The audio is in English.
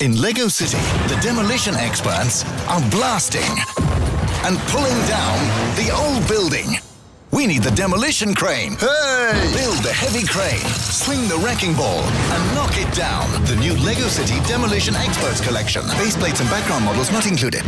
In Lego City, the demolition experts are blasting and pulling down the old building. We need the demolition crane. Hey! Build the heavy crane, swing the wrecking ball, and knock it down. The new Lego City Demolition Experts collection. Base plates and background models not included.